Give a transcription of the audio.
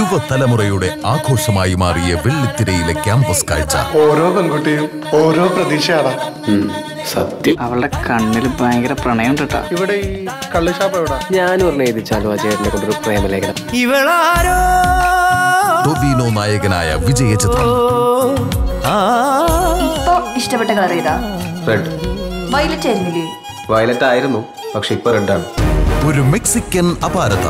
യുവതലമുറയുടെ ആഘോഷമായി മാറിയ വെള്ളിത്തിരയിലെ ക്യാമ്പസ് കാഴ്ച. ഓരോ പെൺകുട്ടിയും ഓരോ പ്രതീക്ഷയാണ് സത്യം. അവളുടെ കണ്ണിൽ ഭയങ്കര പ്രണയം കേട്ടാ ഇവിടെ ഈ കള്ളുഷാപ്പ് എവിടാ? ഞാൻ പറഞ്ഞ എഴുതിച്ചാലോ ആ കൊണ്ടൊരു പ്രേമലേഖനം. ടൊവിനോ നായകനായ വിജയ ചിത്രം. ഇപ്പൊ ഇഷ്ടപ്പെട്ട കളർ ഏതാ? റെഡ് വയലറ്റ് ആയിരുന്നില്ലേ? വയലറ്റ് ആയിരുന്നു പക്ഷെ ഇപ്പൊ റെഡാണ് ഒരു മെക്സിക്കൻ അപാരത.